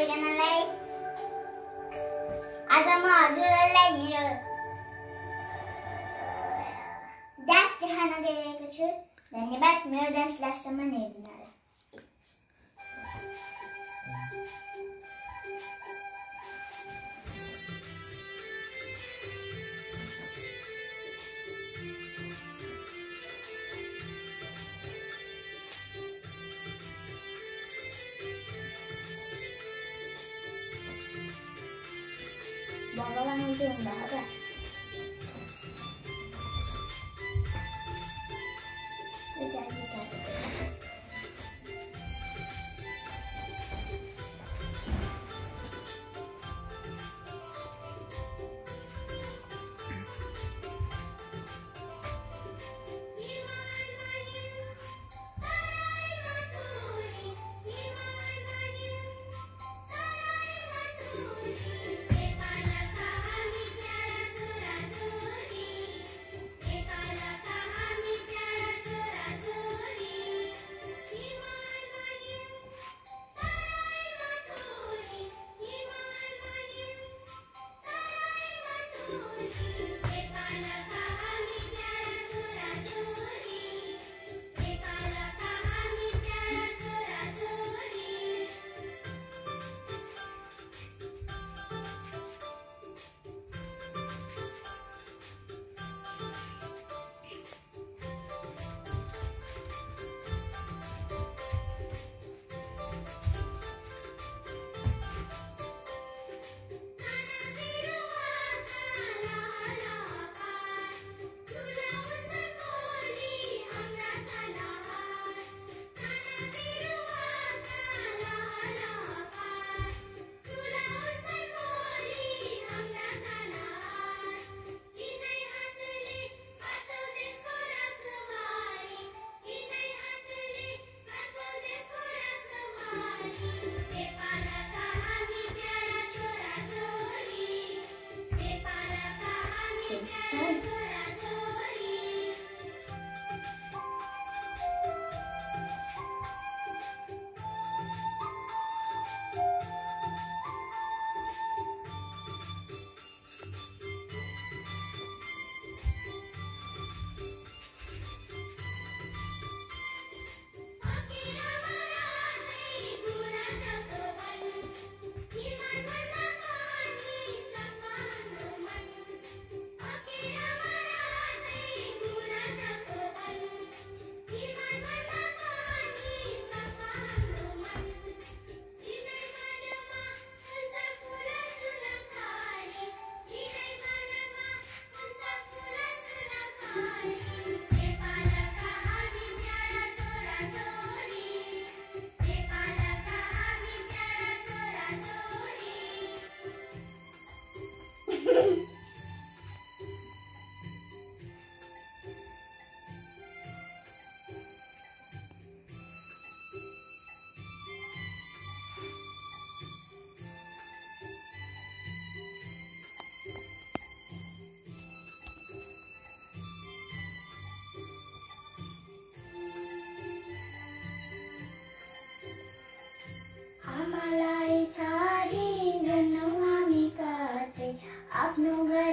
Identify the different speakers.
Speaker 1: we're gonna lay as a module mirror. Ders bir hana gerekli çünkü. Yani bakmıyor derslaştırma neydi? 那就拿吧 Love no way.